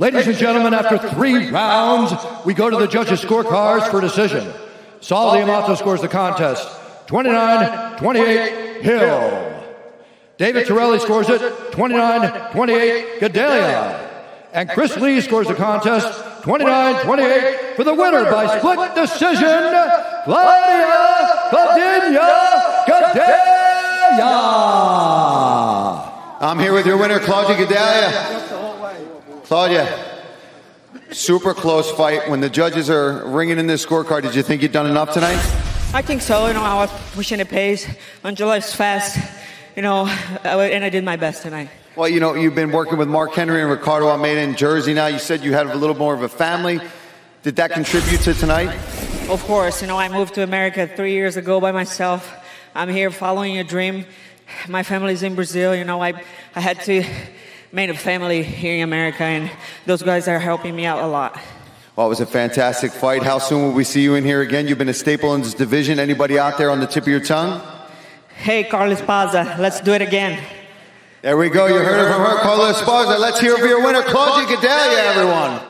Ladies and gentlemen, after three rounds, we go to the judges' scorecards for decision. Sal D'Amato scores the contest. 29 28 Hill. David Tirelli scores it. 29 28 Gadelha. And Chris Lee scores the contest. 29 28 for the winner by split decision, Claudia Claudia Gadelha. I'm here with your winner, Claudia Gadelha. Claudia, super close fight. When the judges are ringing in this scorecard, did you think you'd done enough tonight? I think so. You know, I was pushing the pace. Angela's fast. You know, and I did my best tonight. Well, you know, you've been working with Mark Henry and Ricardo Almeida in Jersey now. You said you had a little more of a family. Did that contribute to tonight? Of course. You know, I moved to America three years ago by myself. I'm here following a dream. My family's in Brazil. You know, I, I had to make a family here in America, and those guys are helping me out a lot. Well, it was a fantastic fight. How soon will we see you in here again? You've been a staple in this division. Anybody out there on the tip of your tongue? Hey, Carla Esparza, let's do it again. There we go. You heard it from her, Carla Esparza. Let's hear it for your winner, Claudia Gadelha, everyone.